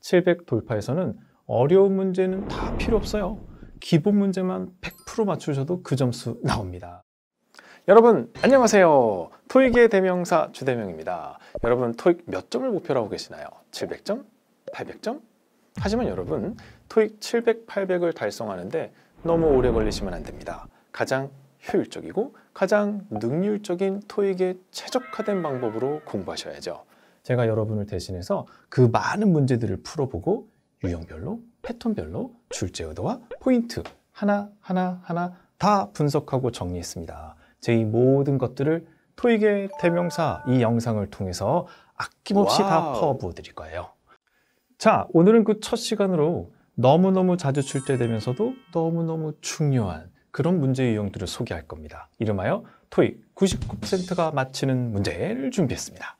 700 돌파에서는 어려운 문제는 다 필요 없어요. 기본 문제만 100% 맞추셔도 그 점수 나옵니다. 여러분 안녕하세요. 토익의 대명사 주대명입니다. 여러분 토익 몇 점을 목표로 하고 계시나요? 700점? 800점? 하지만 여러분 토익 700, 800을 달성하는데 너무 오래 걸리시면 안 됩니다. 가장 효율적이고 가장 능률적인 토익에 최적화된 방법으로 공부하셔야죠. 제가 여러분을 대신해서 그 많은 문제들을 풀어보고 유형별로, 패턴별로, 출제 의도와 포인트 하나 하나 하나 다 분석하고 정리했습니다. 제 이 모든 것들을 토익의 대명사 이 영상을 통해서 아낌없이 다 wow. 퍼부어 드릴 거예요. 자, 오늘은 그 첫 시간으로 너무너무 자주 출제되면서도 너무너무 중요한 그런 문제 유형들을 소개할 겁니다. 이름하여 토익 99%가 맞히는 문제를 준비했습니다.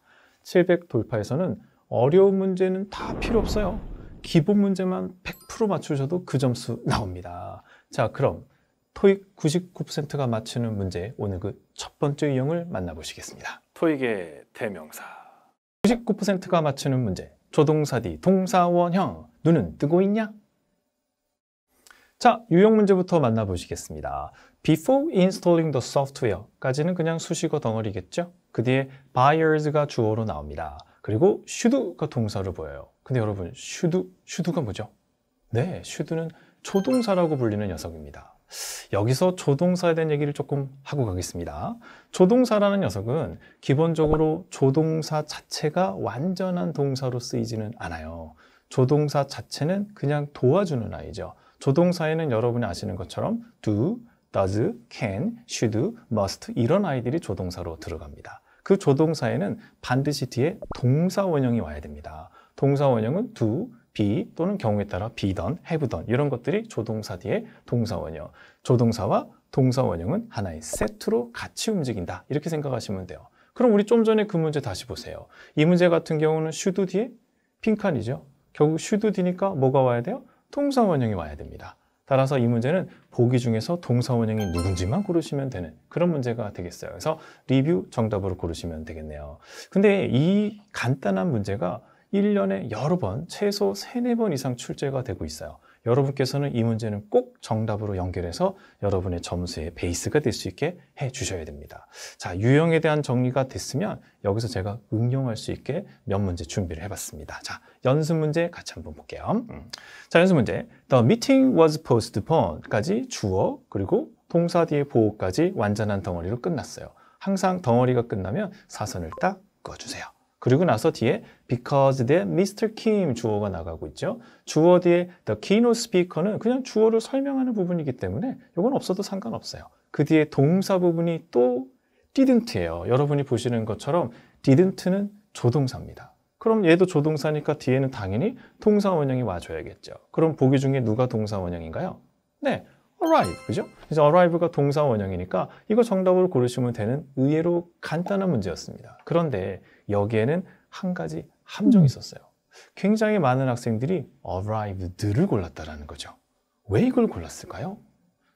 700 돌파에서는 어려운 문제는 다 필요 없어요. 기본 문제만 100% 맞추셔도 그 점수 나옵니다. 자, 그럼 토익 99%가 맞추는 문제 오늘 그 첫 번째 유형을 만나보시겠습니다. 토익의 대명사 99%가 맞추는 문제 조동사 뒤 동사원형 눈은 뜨고 있냐? 자, 유형 문제부터 만나보시겠습니다. Before installing the software까지는 그냥 수식어 덩어리겠죠? 그 뒤에 buyers가 주어로 나옵니다. 그리고 should가 동사로 보여요. 근데 여러분, should, should가 뭐죠? 네, should는 조동사라고 불리는 녀석입니다. 여기서 조동사에 대한 얘기를 조금 하고 가겠습니다. 조동사라는 녀석은 기본적으로 조동사 자체가 완전한 동사로 쓰이지는 않아요. 조동사 자체는 그냥 도와주는 아이죠. 조동사에는 여러분이 아시는 것처럼 do, does, can, should, must 이런 아이들이 조동사로 들어갑니다. 그 조동사에는 반드시 뒤에 동사 원형이 와야 됩니다. 동사 원형은 do, be 또는 경우에 따라 be던, have던 이런 것들이 조동사 뒤에 동사 원형. 조동사와 동사 원형은 하나의 세트로 같이 움직인다. 이렇게 생각하시면 돼요. 그럼 우리 좀 전에 그 문제 다시 보세요. 이 문제 같은 경우는 should 뒤에 빈칸이죠. 결국 should 뒤니까 뭐가 와야 돼요? 동사 원형이 와야 됩니다. 따라서 이 문제는 보기 중에서 동사 원형이 누군지만 고르시면 되는 그런 문제가 되겠어요. 그래서 리뷰 정답으로 고르시면 되겠네요. 근데 이 간단한 문제가 1년에 여러 번, 최소 3, 4번 이상 출제가 되고 있어요. 여러분께서는 이 문제는 꼭 정답으로 연결해서 여러분의 점수의 베이스가 될 수 있게 해 주셔야 됩니다. 자, 유형에 대한 정리가 됐으면 여기서 제가 응용할 수 있게 몇 문제 준비를 해봤습니다. 자, 연습 문제 같이 한번 볼게요. 음. 자, 연습 문제. The meeting was postpone까지 주어, 그리고 동사 뒤에 보호까지 완전한 덩어리로 끝났어요. 항상 덩어리가 끝나면 사선을 딱 그어주세요. 그리고 나서 뒤에 because the Mr. Kim 주어가 나가고 있죠. 주어 뒤에 the keynote speaker는 그냥 주어를 설명하는 부분이기 때문에 이건 없어도 상관없어요. 그 뒤에 동사 부분이 또 didn't예요. 여러분이 보시는 것처럼 didn't는 조동사입니다. 그럼 얘도 조동사니까 뒤에는 당연히 동사 원형이 와줘야겠죠. 그럼 보기 중에 누가 동사 원형인가요? 네, arrive, 그죠? 그래서 arrive가 동사 원형이니까 이거 정답으로 고르시면 되는 의외로 간단한 문제였습니다. 그런데 여기에는 한 가지 함정이 있었어요. 굉장히 많은 학생들이 arrived를 골랐다라는 거죠. 왜 이걸 골랐을까요?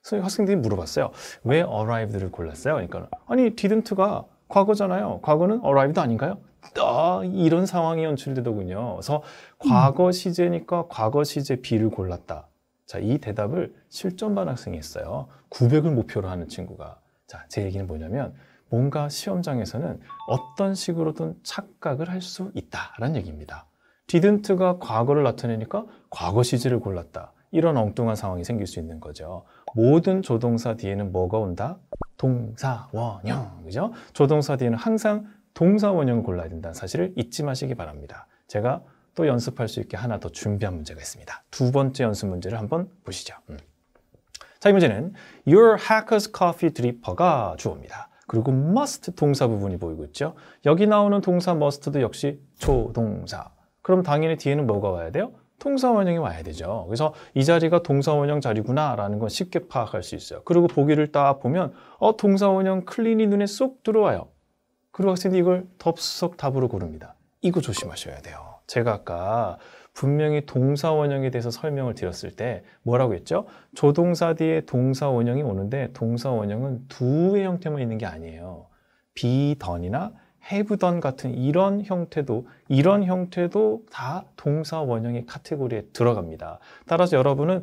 그래서 학생들이 물어봤어요. 왜 arrived를 골랐어요? 그러니까 아니 didn't가 과거잖아요. 과거는 arrived 아닌가요? 아, 이런 상황이 연출되더군요. 그래서 과거 시제니까 과거 시제 B를 골랐다. 자, 이 대답을 실전반 학생이 했어요. 900을 목표로 하는 친구가. 자, 제 얘기는 뭐냐면 뭔가 시험장에서는 어떤 식으로든 착각을 할 수 있다라는 얘기입니다. didn't가 과거를 나타내니까 과거 시제를 골랐다. 이런 엉뚱한 상황이 생길 수 있는 거죠. 모든 조동사 뒤에는 뭐가 온다? 동사 원형. 그죠? 조동사 뒤에는 항상 동사 원형을 골라야 된다는 사실을 잊지 마시기 바랍니다. 제가 또 연습할 수 있게 하나 더 준비한 문제가 있습니다. 두 번째 연습 문제를 한번 보시죠. 음. 자, 이 문제는 Your hacker's coffee dripper가 주어입니다. 그리고 must 동사 부분이 보이고 있죠. 여기 나오는 동사 must도 역시 조동사. 그럼 당연히 뒤에는 뭐가 와야 돼요? 동사 원형이 와야 되죠. 그래서 이 자리가 동사 원형 자리구나 라는 건 쉽게 파악할 수 있어요. 그리고 보기를 딱 보면 어 동사 원형 clean이 눈에 쏙 들어와요. 그리고 학생들이 이걸 덥석 답으로 고릅니다. 이거 조심하셔야 돼요. 제가 아까 분명히 동사 원형에 대해서 설명을 드렸을 때 뭐라고 했죠? 조동사 뒤에 동사 원형이 오는데 동사 원형은 do의 형태만 있는 게 아니에요. have done 같은 이런 형태도 이런 형태도 다 동사 원형의 카테고리에 들어갑니다. 따라서 여러분은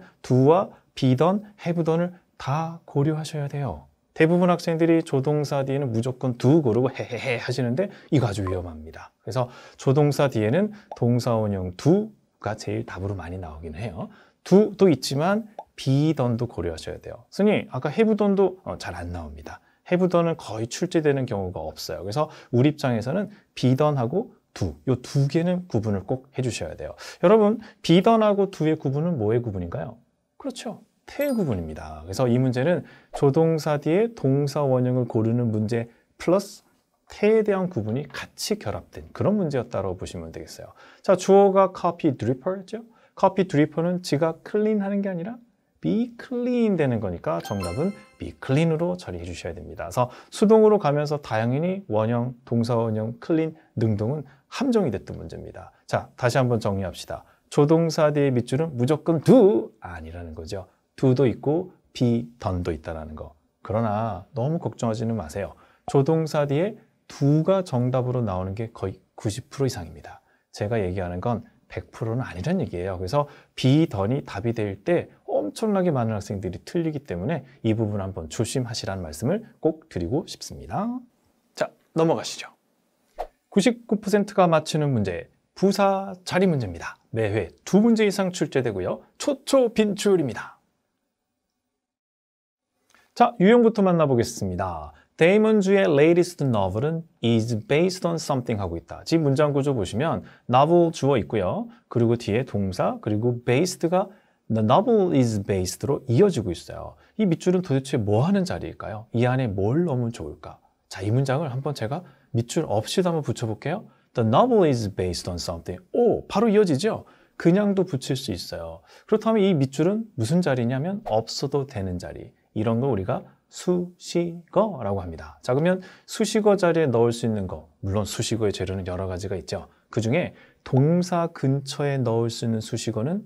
done, have done을 다 고려하셔야 돼요. 대부분 학생들이 조동사 뒤에는 무조건 do 고르고 헤헤헤 하시는데 이거 아주 위험합니다. 그래서 조동사 뒤에는 동사 원형 do가 제일 답으로 많이 나오긴 해요. do도 있지만 done도 고려하셔야 돼요. 스님, 아까 done도 어, 잘안 나옵니다. done은 거의 출제되는 경우가 없어요. 그래서 우리 입장에서는 done하고 do, 이 두 개는 구분을 꼭 해주셔야 돼요. 여러분, done하고 do의 구분은 뭐의 구분인가요? 그렇죠. 태의 구분입니다. 그래서 이 문제는 조동사 뒤에 동사 원형을 고르는 문제 플러스 태에 대한 구분이 같이 결합된 그런 문제였다고 보시면 되겠어요. 자, 주어가 coffee dripper였죠? coffee dripper는 지가 clean 하는 게 아니라 be cleaned 되는 거니까 정답은 be cleaned로 처리해 주셔야 됩니다. 그래서 수동으로 가면서 당연히 원형, 동사 원형, clean 등등은 함정이 됐던 문제입니다. 자, 다시 한번 정리합시다. 조동사 뒤의 밑줄은 무조건 do 아니라는 거죠. Do도 있고 done도 있다는 거. 그러나 너무 걱정하지는 마세요. 조동사 뒤에 do가 정답으로 나오는 게 거의 90% 이상입니다. 제가 얘기하는 건 100%는 아니란 얘기예요. 그래서 done이 답이 될 때 엄청나게 많은 학생들이 틀리기 때문에 이 부분 한번 조심하시라는 말씀을 꼭 드리고 싶습니다. 자, 넘어가시죠. 99%가 맞추는 문제, 부사 자리 문제입니다. 매회 두 문제 이상 출제되고요. 초초 빈출입니다. 자, 유형부터 만나보겠습니다. 데이먼주의 latest novel은 is based on something 하고 있다. 지금 문장 구조 보시면 novel 주어 있고요. 그리고 뒤에 동사, 그리고 based가 the novel is based로 이어지고 있어요. 이 밑줄은 도대체 뭐 하는 자리일까요? 이 안에 뭘 넣으면 좋을까? 자, 이 문장을 한번 제가 밑줄 없이도 한번 붙여볼게요. The novel is based on something. 오, 바로 이어지죠? 그냥도 붙일 수 있어요. 그렇다면 이 밑줄은 무슨 자리냐면 없어도 되는 자리. 이런 걸 우리가 수식어라고 합니다. 자, 그러면 수식어 자리에 넣을 수 있는 거, 물론 수식어의 재료는 여러 가지가 있죠. 그 중에 동사 근처에 넣을 수 있는 수식어는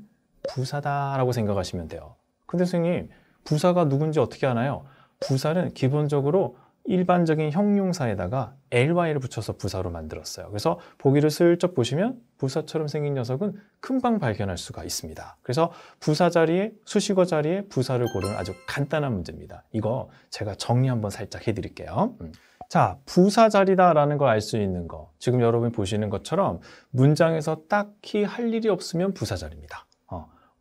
부사다라고 생각하시면 돼요. 근데 선생님, 부사가 누군지 어떻게 아나요? 부사는 기본적으로 일반적인 형용사에다가 ly를 붙여서 부사로 만들었어요. 그래서 보기를 슬쩍 보시면 부사처럼 생긴 녀석은 금방 발견할 수가 있습니다. 그래서 부사 자리에 수식어 자리에 부사를 고르는 아주 간단한 문제입니다. 이거 제가 정리 한번 살짝 해드릴게요. 음. 자, 부사 자리다라는 걸 알 수 있는 거. 지금 여러분이 보시는 것처럼 문장에서 딱히 할 일이 없으면 부사 자리입니다.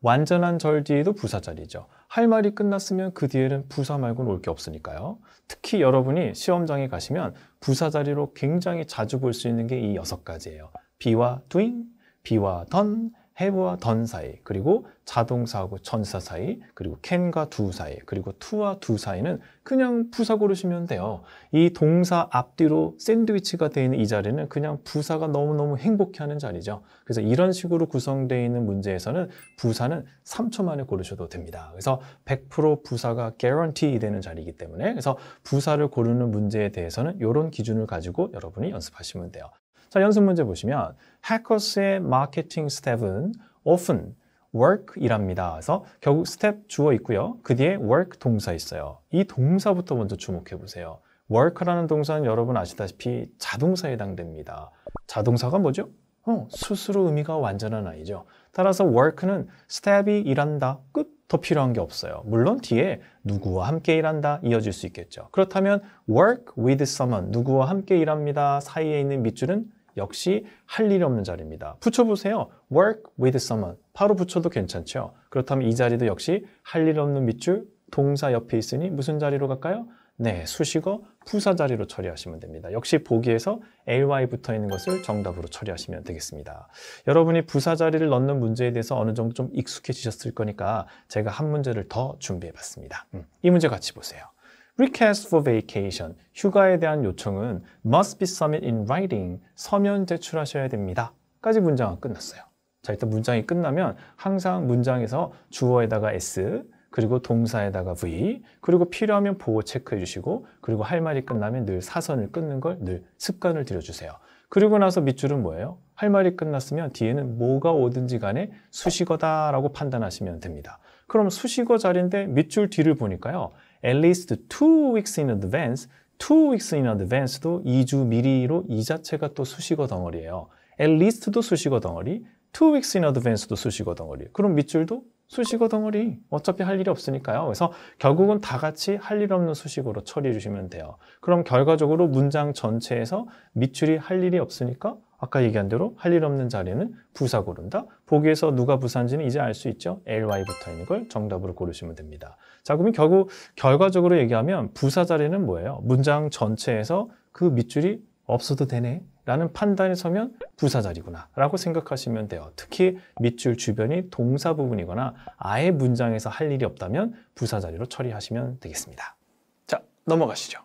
어, 완전한 절 뒤에도 부사 자리죠. 할 말이 끝났으면 그 뒤에는 부사 말고는 올 게 없으니까요. 특히 여러분이 시험장에 가시면 부사 자리로 굉장히 자주 볼 수 있는 게 이 여섯 가지예요. be와 doing, be와 done, have와 done 사이, 그리고 자동사하고 전사 사이, 그리고 can과 do 사이, 그리고 to와 do 사이는 그냥 부사 고르시면 돼요. 이 동사 앞뒤로 샌드위치가 되어 있는 이 자리는 그냥 부사가 너무너무 행복해하는 자리죠. 그래서 이런 식으로 구성되어 있는 문제에서는 부사는 3초 만에 고르셔도 됩니다. 그래서 100% 부사가 guarantee 되는 자리이기 때문에 그래서 부사를 고르는 문제에 대해서는 이런 기준을 가지고 여러분이 연습하시면 돼요. 자, 연습 문제 보시면 해커스의 마케팅 스태프는 often work이랍니다. 그래서 결국 스태프 주어 있고요. 그 뒤에 work 동사 있어요. 이 동사부터 먼저 주목해 보세요. work라는 동사는 여러분 아시다시피 자동사에 해당됩니다. 자동사가 뭐죠? 어, 스스로 의미가 완전한 아이죠. 따라서 work는 스텝이 일한다. 끝. 더 필요한 게 없어요. 물론 뒤에 누구와 함께 일한다 이어질 수 있겠죠. 그렇다면 work with someone 누구와 함께 일합니다 사이에 있는 밑줄은 역시 할 일이 없는 자리입니다. 붙여보세요. work with someone. 바로 붙여도 괜찮죠. 그렇다면 이 자리도 역시 할 일 없는 밑줄 동사 옆에 있으니 무슨 자리로 갈까요? 네, 수식어 부사 자리로 처리하시면 됩니다. 역시 보기에서 ly 붙어 있는 것을 정답으로 처리하시면 되겠습니다. 여러분이 부사 자리를 넣는 문제에 대해서 어느 정도 좀 익숙해지셨을 거니까 제가 한 문제를 더 준비해 봤습니다. 음, 이 문제 같이 보세요. Request for vacation, 휴가에 대한 요청은 must be submitted in writing, 서면 제출하셔야 됩니다. 까지 문장은 끝났어요. 자, 일단 문장이 끝나면 항상 문장에서 주어에다가 s, 그리고 동사에다가 v, 그리고 필요하면 보고 체크해 주시고, 그리고 할 말이 끝나면 늘 사선을 끊는 걸 늘 습관을 들여주세요. 그리고 나서 밑줄은 뭐예요? 할 말이 끝났으면 뒤에는 뭐가 오든지 간에 수식어다라고 판단하시면 됩니다. 그럼 수식어 자리인데 밑줄 뒤를 보니까요. At least two weeks in advance two weeks in advance도 2주 미리로 이 자체가 또 수식어 덩어리예요. at least도 수식어 덩어리, two weeks in advance도 수식어 덩어리. 그럼 밑줄도 수식어 덩어리. 어차피 할 일이 없으니까요. 그래서 결국은 다 같이 할 일 없는 수식어로 처리해 주시면 돼요. 그럼 결과적으로 문장 전체에서 밑줄이 할 일이 없으니까 아까 얘기한 대로 할 일 없는 자리는 부사 고른다. 보기에서 누가 부사인지는 이제 알 수 있죠. ly 붙어 있는 걸 정답으로 고르시면 됩니다. 자, 그러면 결국 결과적으로 얘기하면 부사 자리는 뭐예요? 문장 전체에서 그 밑줄이 없어도 되네. 라는 판단이 서면 부사 자리구나 라고 생각하시면 돼요. 특히 밑줄 주변이 동사 부분이거나 아예 문장에서 할 일이 없다면 부사 자리로 처리하시면 되겠습니다. 자, 넘어가시죠.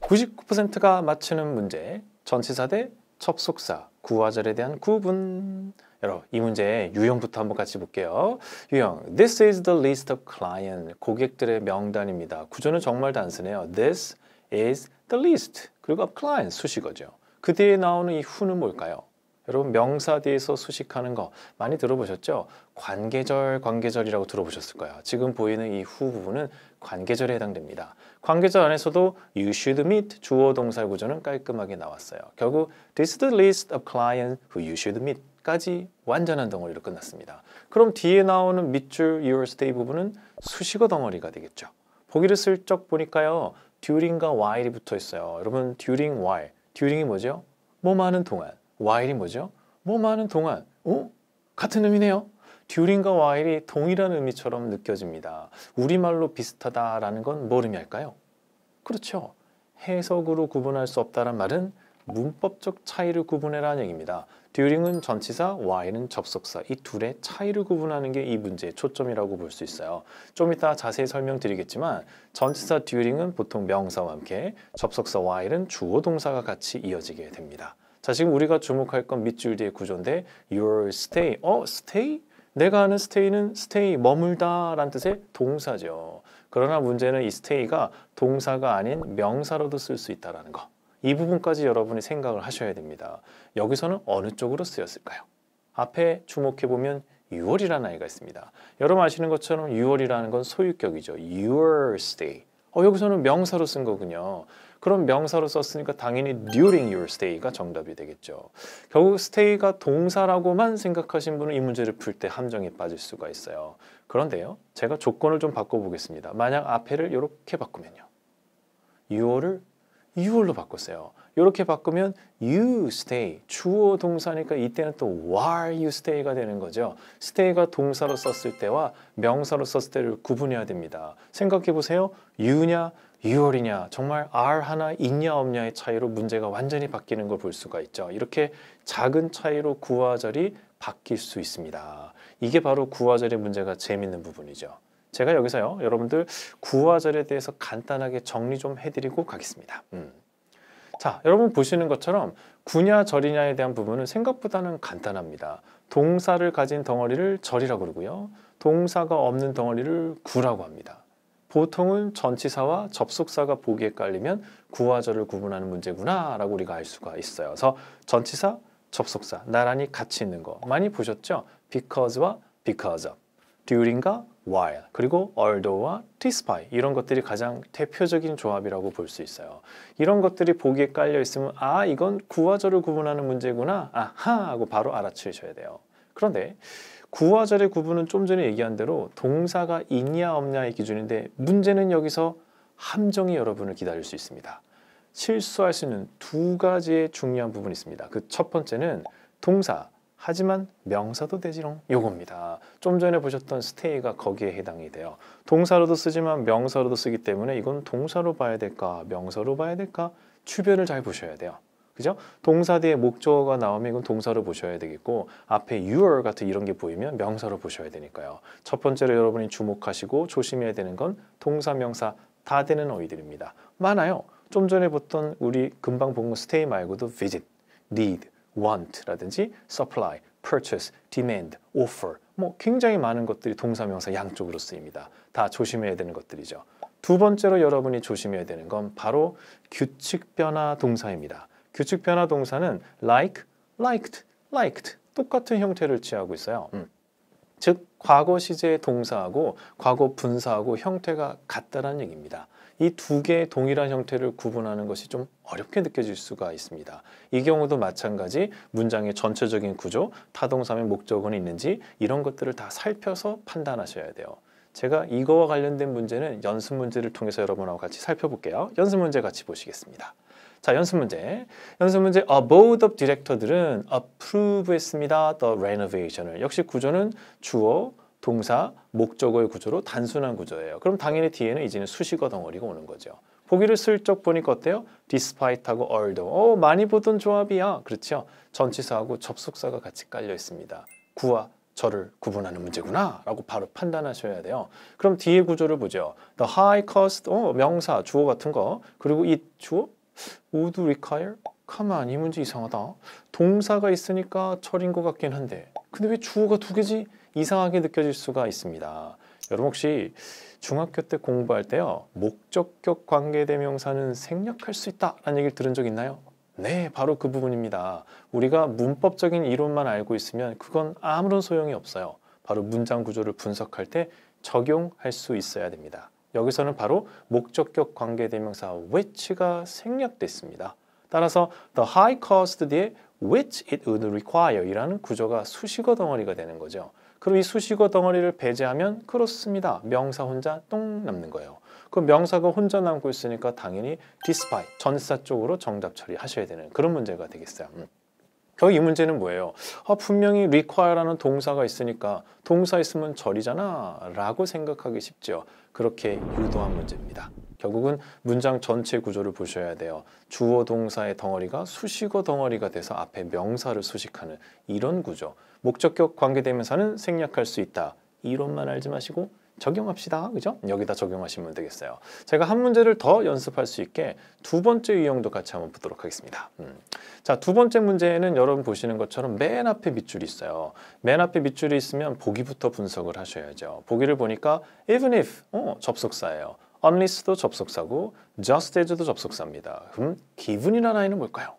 99%가 맞추는 문제, 전치사 대 접속사, 구화절에 대한 구분. 여러분, 이 문제 유형부터 한번 같이 볼게요. 유형, This is the list of client. 고객들의 명단입니다. 구조는 정말 단순해요. This is the list. 그리고 of client, 수식어죠. 그 뒤에 나오는 이 who는 뭘까요? 여러분 명사 뒤에서 수식하는 거 많이 들어보셨죠? 관계절, 관계절이라고 들어보셨을 거예요. 지금 보이는 이 후 부분은 관계절에 해당됩니다. 관계절 안에서도 you should meet 주어 동사 구조는 깔끔하게 나왔어요. 결국 this is the list of clients who you should meet 까지 완전한 덩어리로 끝났습니다. 그럼 뒤에 나오는 밑줄 your stay 부분은 수식어 덩어리가 되겠죠. 보기를 슬쩍 보니까요. during과 while이 붙어 있어요. 여러분 during while, during이 뭐죠? 뭐 많은 동안. while이 뭐죠? 뭐 많은 동안. 어? 같은 의미네요. During과 while이 동일한 의미처럼 느껴집니다. 우리말로 비슷하다라는 건 뭘 의미할까요? 그렇죠. 해석으로 구분할 수 없다는 말은 문법적 차이를 구분해라는 얘기입니다. during은 전치사, while은 접속사 이 둘의 차이를 구분하는 게 이 문제의 초점이라고 볼 수 있어요. 좀 이따 자세히 설명드리겠지만 전치사 during은 보통 명사와 함께 접속사 while은 주어 동사가 같이 이어지게 됩니다. 자 지금 우리가 주목할 건 밑줄 뒤의 구조인데 your stay, 어 stay? 내가 아는 stay는 stay 머물다 라는 뜻의 동사죠. 그러나 문제는 이 stay가 동사가 아닌 명사로도 쓸 수 있다는 거. 이 부분까지 여러분이 생각을 하셔야 됩니다. 여기서는 어느 쪽으로 쓰였을까요? 앞에 주목해 보면 6월이라는 아이가 있습니다. 여러분 아시는 것처럼 6월이라는 건 소유격이죠. Your stay. 어, 여기서는 명사로 쓴 거군요. 그럼 명사로 썼으니까 당연히 during your stay가 정답이 되겠죠. 결국 stay가 동사라고만 생각하신 분은 이 문제를 풀 때 함정에 빠질 수가 있어요. 그런데요, 제가 조건을 좀 바꿔보겠습니다. 만약 앞에를 이렇게 바꾸면요. 6월을 6월로 바꿨어요. 이렇게 바꾸면 you stay 주어 동사니까 이때는 또 while you stay가 되는 거죠. stay가 동사로 썼을 때와 명사로 썼을 때를 구분해야 됩니다. 생각해 보세요. you냐 6월이냐 정말 R 하나 있냐 없냐의 차이로 문제가 완전히 바뀌는 걸 볼 수가 있죠. 이렇게 작은 차이로 구화절이 바뀔 수 있습니다. 이게 바로 구화절의 문제가 재밌는 부분이죠. 제가 여기서요 여러분들 구화절에 대해서 간단하게 정리 좀 해드리고 가겠습니다. 음. 자, 여러분 보시는 것처럼 구냐 절이냐에 대한 부분은 생각보다는 간단합니다. 동사를 가진 덩어리를 절이라고 그러고요. 동사가 없는 덩어리를 구라고 합니다. 보통은 전치사와 접속사가 보기에 깔리면 구와절을 구분하는 문제구나 라고 우리가 알 수가 있어요. 그래서 전치사, 접속사 나란히 같이 있는 거 많이 보셨죠? because와 because of, during과 while 그리고 although와 despite 이런 것들이 가장 대표적인 조합이라고 볼 수 있어요. 이런 것들이 보기에 깔려 있으면 아 이건 구와절을 구분하는 문제구나 아하 하고 바로 알아채셔야 돼요. 그런데 구와절의 구분은 좀 전에 얘기한 대로 동사가 있냐 없냐의 기준인데 문제는 여기서 함정이 여러분을 기다릴 수 있습니다. 실수할 수 있는 두 가지의 중요한 부분이 있습니다. 그 첫 번째는 동사 하지만 명사도 되지롱 요겁니다. 좀 전에 보셨던 stay가 거기에 해당이 돼요. 동사로도 쓰지만 명사로도 쓰기 때문에 이건 동사로 봐야 될까 명사로 봐야 될까区别를 잘 보셔야 돼요. 그죠? 동사 뒤에 목적어가 나오면 이건 동사로 보셔야 되겠고 앞에 your 같은 이런 게 보이면 명사로 보셔야 되니까요. 첫 번째로 여러분이 주목하시고 조심해야 되는 건 동사, 명사 다 되는 어휘들입니다. 많아요. 좀 전에 봤던 우리 금방 본거 stay 말고도 visit, need, want라든지 supply, purchase, demand, offer 뭐 굉장히 많은 것들이 동사, 명사 양쪽으로 쓰입니다. 다 조심해야 되는 것들이죠. 두 번째로 여러분이 조심해야 되는 건 바로 규칙 변화 동사입니다. 규칙 변화 동사는 like, liked, liked 똑같은 형태를 취하고 있어요. 음. 즉 과거 시제의 동사하고 과거 분사하고 형태가 같다는 얘기입니다. 이 두 개의 동일한 형태를 구분하는 것이 좀 어렵게 느껴질 수가 있습니다. 이 경우도 마찬가지 문장의 전체적인 구조, 타동사의 목적어는 있는지 이런 것들을 다 살펴서 판단하셔야 돼요. 제가 이거와 관련된 문제는 연습 문제를 통해서 여러분하고 같이 살펴볼게요. 연습 문제 같이 보시겠습니다. 자, 연습 문제. 연습 문제 A board of director들은 approve 했습니다. The renovation을. 역시 구조는 주어, 동사, 목적어의 구조로 단순한 구조예요. 그럼 당연히 뒤에는 이제는 수식어 덩어리가 오는 거죠. 보기를 슬쩍 보니까 어때요? despite하고 although. 어, 많이 보던 조합이야. 그렇죠? 전치사하고 접속사가 같이 깔려 있습니다. 구와 저를 구분하는 문제구나 라고 바로 판단하셔야 돼요. 그럼 뒤에 구조를 보죠. The high cost, 어, 명사, 주어 같은 거. 그리고 이 주어? Would require? 가만 이 문제 이상하다. 동사가 있으니까 철인 것 같긴 한데 근데 왜 주어가 두 개지? 이상하게 느껴질 수가 있습니다. 여러분 혹시 중학교 때 공부할 때요. 목적격 관계대명사는 생략할 수 있다라는 얘기를 들은 적 있나요? 네, 바로 그 부분입니다. 우리가 문법적인 이론만 알고 있으면 그건 아무런 소용이 없어요. 바로 문장 구조를 분석할 때 적용할 수 있어야 됩니다. 여기서는 바로 목적격 관계대명사 which가 생략됐습니다. 따라서 the high cost 뒤에 which it would require 이라는 구조가 수식어 덩어리가 되는 거죠. 그럼 이 수식어 덩어리를 배제하면 그렇습니다. 명사 혼자 똥 남는 거예요. 그 명사가 혼자 남고 있으니까 당연히 despite 전사 쪽으로 정답 처리하셔야 되는 그런 문제가 되겠어요. 음. 결국 이 문제는 뭐예요? 아, 분명히 require라는 동사가 있으니까 동사 있으면 절이잖아 라고 생각하기 쉽죠. 그렇게 유도한 문제입니다. 결국은 문장 전체 구조를 보셔야 돼요. 주어 동사의 덩어리가 수식어 덩어리가 돼서 앞에 명사를 수식하는 이런 구조. 목적격 관계대명사는 생략할 수 있다. 이론만 알지 마시고 적용합시다. 그죠? 여기다 적용하시면 되겠어요. 제가 한 문제를 더 연습할 수 있게 두 번째 유형도 같이 한번 보도록 하겠습니다. 음. 자, 두 번째 문제는 여러분 보시는 것처럼 맨 앞에 밑줄이 있어요. 맨 앞에 밑줄이 있으면 보기부터 분석을 하셔야죠. 보기를 보니까 even if 어, 접속사예요. unless도 접속사고 just as도 접속사입니다. 그럼 given이라는 아이는 뭘까요?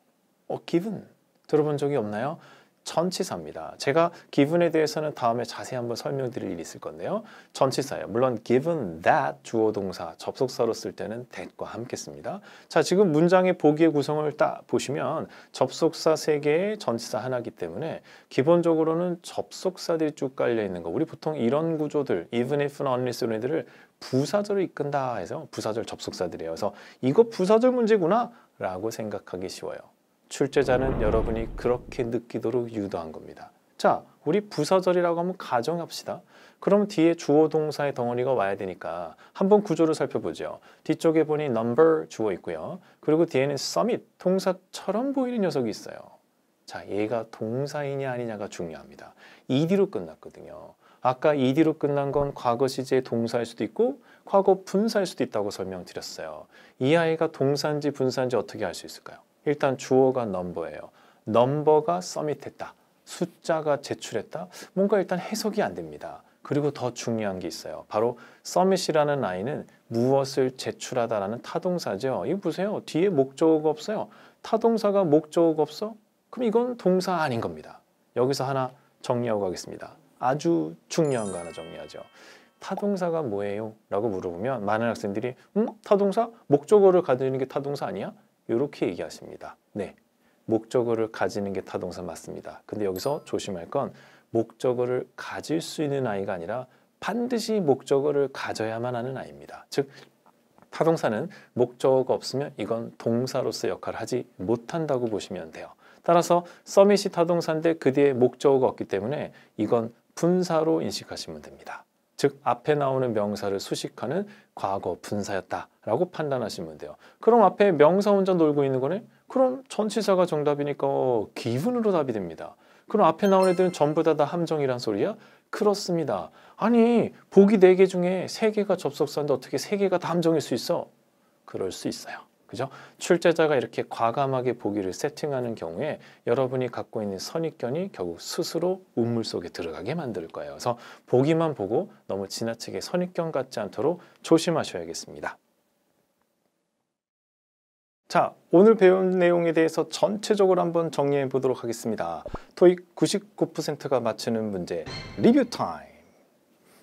어, given 들어본 적이 없나요? 전치사입니다. 제가 given에 대해서는 다음에 자세히 한번 설명드릴 일이 있을 건데요. 전치사예요. 물론 given that 주어 동사 접속사로 쓸 때는 that과 함께 씁니다. 자, 지금 문장의 보기의 구성을 딱 보시면 접속사 3개의 전치사 하나이기 때문에 기본적으로는 접속사들이 쭉 깔려 있는 거. 우리 보통 이런 구조들 even if, unless 이런 애들을 부사절을 이끈다 해서 부사절 접속사들이에요. 그래서 이거 부사절 문제구나 라고 생각하기 쉬워요. 출제자는 여러분이 그렇게 느끼도록 유도한 겁니다. 자, 우리 부사절이라고 하면 가정합시다. 그럼 뒤에 주어 동사의 덩어리가 와야 되니까 한번 구조를 살펴보죠. 뒤쪽에 보니 number 주어 있고요. 그리고 뒤에는 summit 동사처럼 보이는 녀석이 있어요. 자, 얘가 동사이냐 아니냐가 중요합니다. ed로 끝났거든요. 아까 ed로 끝난 건 과거 시제의 동사일 수도 있고 과거 분사일 수도 있다고 설명드렸어요. 이 아이가 동사인지 분사인지 어떻게 알 수 있을까요? 일단 주어가 넘버예요. 넘버가 서밋했다. 숫자가 제출했다. 뭔가 일단 해석이 안 됩니다. 그리고 더 중요한 게 있어요. 바로 서밋이라는 아이는 무엇을 제출하다라는 타동사죠. 이거 보세요. 뒤에 목적어가 없어요. 타동사가 목적어가 없어? 그럼 이건 동사 아닌 겁니다. 여기서 하나 정리하고 가겠습니다. 아주 중요한 거 하나 정리하죠. 타동사가 뭐예요? 라고 물어보면 많은 학생들이 음? 타동사? 목적어를 가지는 게 타동사 아니야? 이렇게 얘기하십니다. 네, 목적어를 가지는 게 타동사 맞습니다. 근데 여기서 조심할 건 목적어를 가질 수 있는 아이가 아니라 반드시 목적어를 가져야만 하는 아이입니다. 즉 타동사는 목적어가 없으면 이건 동사로서 역할을 하지 못한다고 보시면 돼요. 따라서 서밋이 타동사인데 그 뒤에 목적어가 없기 때문에 이건 분사로 인식하시면 됩니다. 즉 앞에 나오는 명사를 수식하는 과거 분사였다라고 판단하시면 돼요. 그럼 앞에 명사 혼자 놀고 있는 거네? 그럼 전치사가 정답이니까 기분으로 답이 됩니다. 그럼 앞에 나온 애들은 전부 다, 다 함정이란 소리야? 그렇습니다. 아니 보기 4개 중에 3개가 접속사인데 어떻게 3개가 다 함정일 수 있어? 그럴 수 있어요. 그죠? 출제자가 이렇게 과감하게 보기를 세팅하는 경우에 여러분이 갖고 있는 선입견이 결국 스스로 우물 속에 들어가게 만들 거예요. 그래서 보기만 보고 너무 지나치게 선입견 같지 않도록 조심하셔야겠습니다. 자, 오늘 배운 내용에 대해서 전체적으로 한번 정리해 보도록 하겠습니다. 토익 99%가 맞추는 문제 리뷰 타임.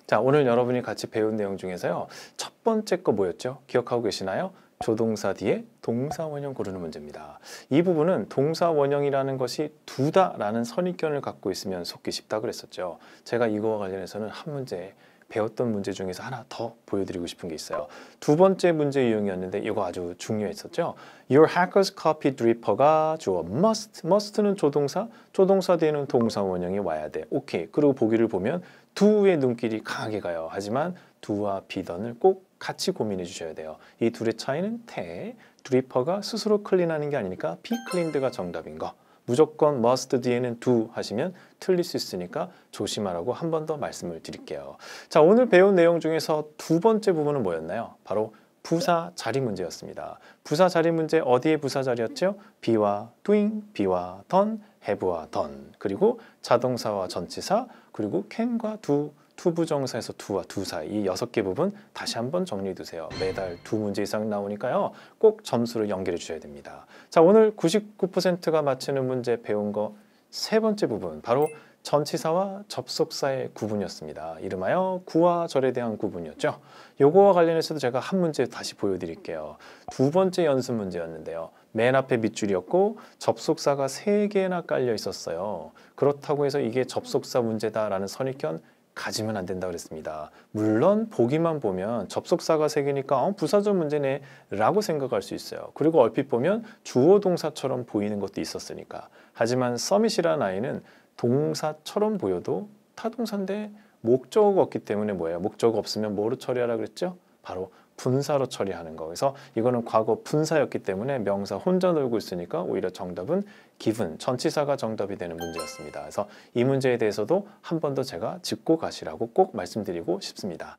자, 오늘 여러분이 같이 배운 내용 중에서요. 첫 번째 거 뭐였죠? 기억하고 계시나요? 조동사 뒤에 동사 원형 고르는 문제입니다. 이 부분은 동사 원형이라는 것이 두다라는 선입견을 갖고 있으면 속기 쉽다 그랬었죠. 제가 이거와 관련해서는 한 문제 배웠던 문제 중에서 하나 더 보여드리고 싶은 게 있어요. 두 번째 문제 유형이었는데 이거 아주 중요했었죠. Your hacker's copy dripper가 주어 must, must는 조동사, 조동사 뒤에는 동사 원형이 와야 돼. 오케이. 그리고 보기를 보면 두의 눈길이 강하게 가요. 하지만 do와 be done을 꼭 같이 고민해 주셔야 돼요. 이 둘의 차이는 태, 드리퍼가 스스로 clean하는 게 아니니까 be cleaned가 정답인 거. 무조건 must 뒤에는 do 하시면 틀릴 수 있으니까 조심하라고 한 번 더 말씀을 드릴게요. 자, 오늘 배운 내용 중에서 두 번째 부분은 뭐였나요? 바로 부사 자리 문제였습니다. 부사 자리 문제 어디에 부사 자리였죠? be와 doing, be와 done, have와 done, 그리고 자동사와 전치사, 그리고 can과 do, to부정사에서 to와 do 사이 여섯 개 부분 다시 한번 정리해 두세요. 매달 두 문제 이상 나오니까요. 꼭 점수를 연결해 주셔야 됩니다. 자, 오늘 99%가 맞히는 문제 배운 거 세 번째 부분 바로 전치사와 접속사의 구분이었습니다. 이름하여 구와 절에 대한 구분이었죠. 요거와 관련해서도 제가 한 문제 다시 보여드릴게요. 두 번째 연습 문제였는데요. 맨 앞에 밑줄이었고 접속사가 세 개나 깔려 있었어요. 그렇다고 해서 이게 접속사 문제다라는 선입견 가지면 안 된다 그랬습니다. 물론 보기만 보면 접속사가 세 개니까 어, 부사절 문제네 라고 생각할 수 있어요. 그리고 얼핏 보면 주어 동사처럼 보이는 것도 있었으니까. 하지만 서밋이라는 아이는 동사처럼 보여도 타동사인데 목적어가 없기 때문에 뭐예요? 목적어 없으면 뭐로 처리하라 그랬죠? 바로 분사로 처리하는 거. 그래서 이거는 과거 분사였기 때문에 명사 혼자 놀고 있으니까 오히려 정답은 기분, 전치사가 정답이 되는 문제였습니다. 그래서 이 문제에 대해서도 한 번 더 제가 짚고 가시라고 꼭 말씀드리고 싶습니다.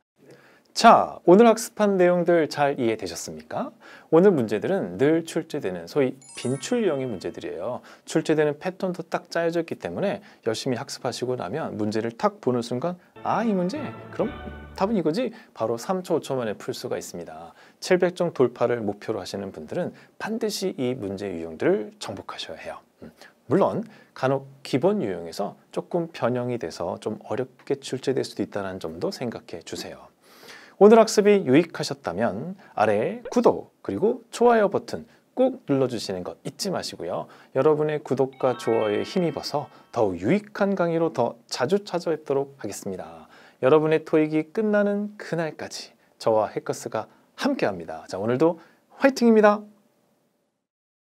자, 오늘 학습한 내용들 잘 이해되셨습니까? 오늘 문제들은 늘 출제되는 소위 빈출형의 문제들이에요. 출제되는 패턴도 딱 짜여져 있기 때문에 열심히 학습하시고 나면 문제를 탁 보는 순간 아, 이 문제? 그럼 답은 이거지? 바로 3초, 5초 만에 풀 수가 있습니다. 700점 돌파를 목표로 하시는 분들은 반드시 이 문제 유형들을 정복하셔야 해요. 음, 물론 간혹 기본 유형에서 조금 변형이 돼서 좀 어렵게 출제될 수도 있다는 점도 생각해 주세요. 오늘 학습이 유익하셨다면 아래 구독 그리고 좋아요 버튼 꼭 눌러주시는 것 잊지 마시고요. 여러분의 구독과 좋아요에 힘입어서 더욱 유익한 강의로 더 자주 찾아뵙도록 하겠습니다. 여러분의 토익이 끝나는 그날까지 저와 해커스가 함께합니다. 자 오늘도 화이팅입니다.